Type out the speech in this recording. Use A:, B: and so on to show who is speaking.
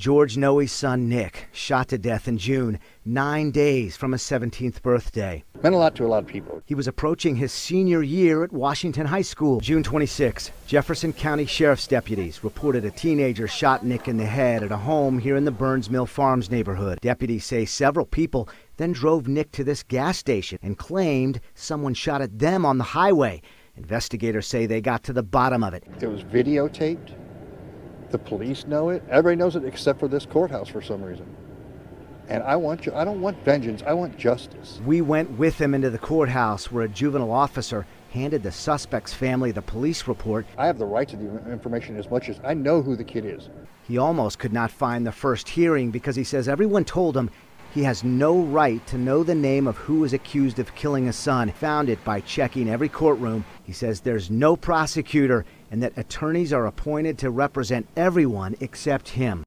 A: George Noe's son Nick, shot to death in June, nine days from his 17th birthday.
B: Meant a lot to a lot of people.
A: He was approaching his senior year at Washington High School. June 26, Jefferson County Sheriff's deputies reported a teenager shot Nick in the head at a home here in the Byrnes Mill Farms neighborhood. Deputies say several people then drove Nick to this gas station and claimed someone shot at them on the highway. Investigators say they got to the bottom of it.
B: It was videotaped. The police know it. Everybody knows it except for this courthouse for some reason. And I want you, I don't want vengeance. I want justice.
A: We went with him into the courthouse where a juvenile officer handed the suspect's family the police report.
B: I have the right to the information as much as I know who the kid is.
A: He almost could not find the first hearing because he says everyone told him he has no right to know the name of who is accused of killing his son. Found it by checking every courtroom. He says there's no prosecutor and that attorneys are appointed to represent everyone except him.